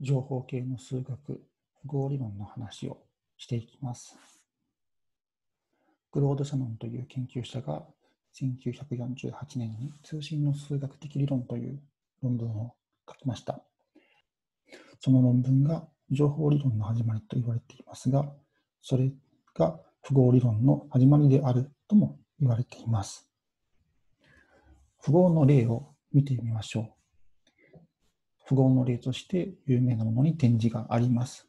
情報系の数学、符号理論の話をしていきます。クロード・シャノンという研究者が1948年に通信の数学的理論という論文を書きました。その論文が情報理論の始まりと言われていますが、それが符号理論の始まりであるとも言われています。符号の例を見てみましょう。符号の例として有名なものに点字があります。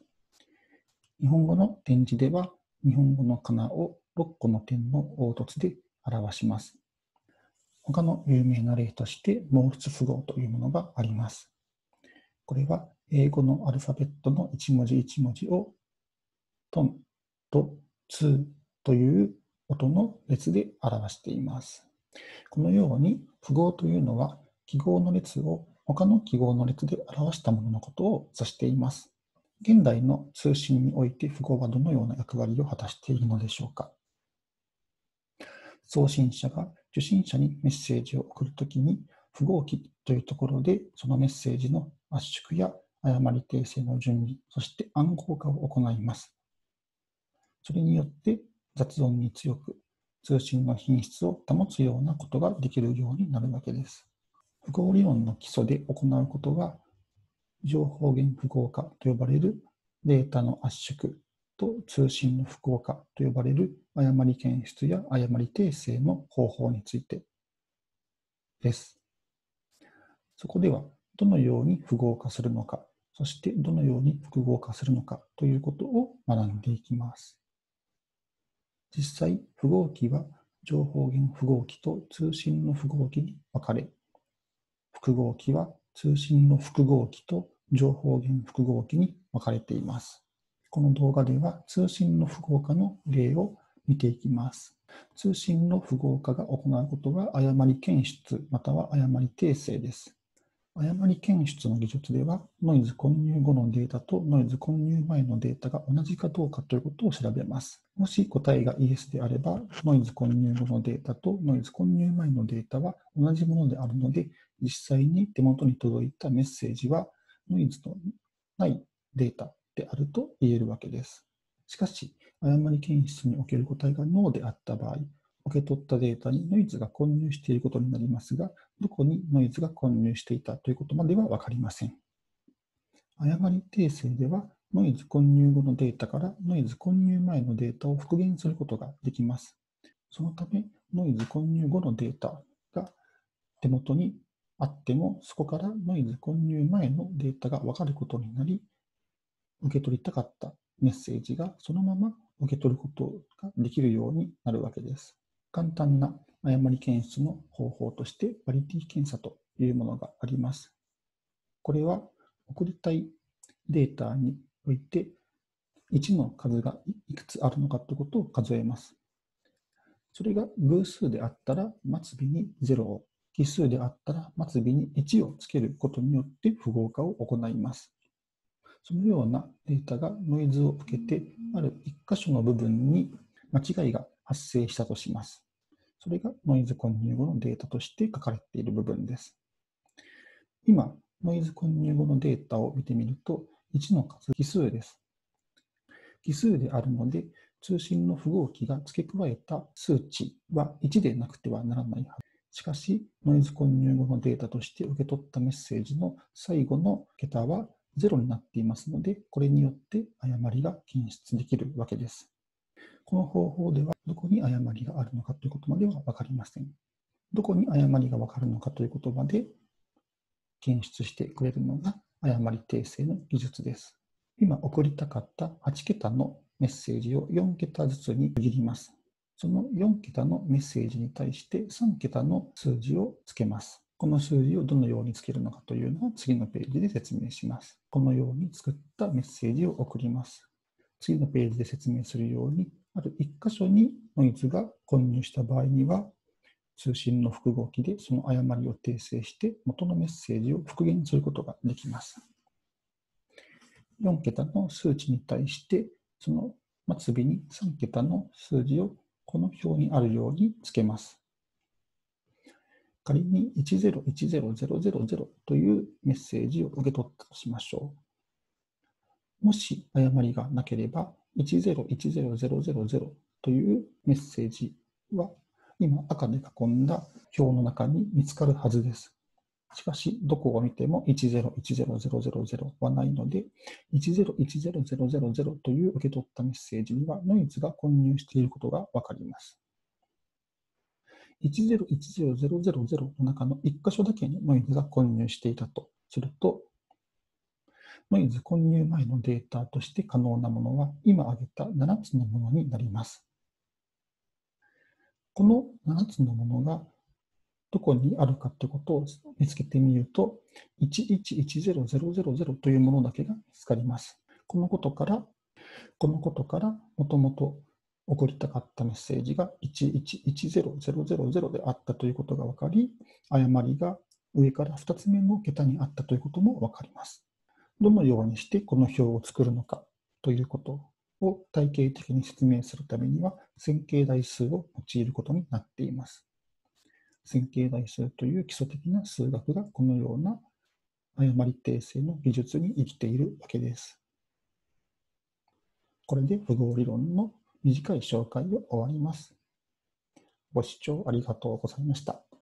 日本語の点字では、日本語の仮名を6個の点の凹凸で表します。他の有名な例として、モールス符号というものがあります。これは英語のアルファベットの一文字一文字をトンとツーという音の列で表しています。このように符号というのは記号の列を他の記号の列で表したもののことを指しています。現代の通信において符号はどのような役割を果たしているのでしょうか。送信者が受信者にメッセージを送るときに符号機というところでそのメッセージの圧縮や誤り訂正の準備、そして暗号化を行います。それによって雑音に強く通信の品質を保つようなことができるようになるわけです。符号理論の基礎で行うことが、情報源符号化と呼ばれるデータの圧縮と通信の符号化と呼ばれる誤り検出や誤り訂正の方法についてです。そこでは、どのように符号化するのか、そしてどのように複合化するのかということを学んでいきます。実際、符号機は情報源符号機と通信の符号機に分かれ、複合機は通信の複合機と情報源複合機に分かれています。この動画では通信の符号化の例を見ていきます。通信の符号化が行うことは誤り検出または誤り訂正です。誤り検出の技術では、ノイズ混入後のデータとノイズ混入前のデータが同じかどうかということを調べます。もし答えがイエスであれば、ノイズ混入後のデータとノイズ混入前のデータは同じものであるので、実際に手元に届いたメッセージはノイズのないデータであると言えるわけです。しかし、誤り検出における答えがノーであった場合、受け取ったデータにノイズが混入していることになりますが、どこにノイズが混入していたということまでは分かりません。誤り訂正では、ノイズ混入後のデータからノイズ混入前のデータを復元することができます。そのため、ノイズ混入後のデータが手元にあっても、そこからノイズ混入前のデータが分かることになり、受け取りたかったメッセージがそのまま受け取ることができるようになるわけです。簡単な誤り検出の方法としてバリティ検査というものがあります。これは送りたいデータにおいて1の数がいくつあるのかということを数えます。それが偶数であったら末尾に0を、奇数であったら末尾に1をつけることによって符号化を行います。そのようなデータがノイズを受けて、ある1箇所の部分に間違いが発生したとします。それがノイズ混入後のデータとして書かれている部分です。今、ノイズ混入後のデータを見てみると、1の数奇数です。奇数であるので、通信の符号機が付け加えた数値は1でなくてはならないはず。しかし、ノイズ混入後のデータとして受け取ったメッセージの最後の桁は0になっていますので、これによって誤りが検出できるわけです。この方法ではどこに誤りがあるのかということまでは分かりません。どこに誤りが分かるのかということまで検出してくれるのが誤り訂正の技術です。今送りたかった8桁のメッセージを4桁ずつに区切ります。その4桁のメッセージに対して3桁の数字をつけます。この数字をどのようにつけるのかというのを次のページで説明します。このように作ったメッセージを送ります。次のページで説明するようにある1箇所にノイズが混入した場合には、通信の複合機でその誤りを訂正して元のメッセージを復元することができます。4桁の数値に対して、その末尾に3桁の数字をこの表にあるようにつけます。仮に101000というメッセージを受け取ったとしましょう。もし誤りがなければ、1010000というメッセージは、今赤で囲んだ表の中に見つかるはずです。しかし、どこを見ても1010000はないので、1010000という受け取ったメッセージにはノイズが混入していることがわかります。1010000の中の1箇所だけにノイズが混入していたとすると、ノイズ混入前のデータとして可能なものは今挙げた7つのものになります。この7つのものがどこにあるかということを見つけてみると、1110000というものだけが見つかります。このことから、このことから、もともと送りたかったメッセージが1110000であったということが分かり、誤りが上から2つ目の桁にあったということも分かります。どのようにしてこの表を作るのかということを体系的に説明するためには線形代数を用いることになっています。線形代数という基礎的な数学がこのような誤り訂正の技術に生きているわけです。これで符号理論の短い紹介を終わります。ご視聴ありがとうございました。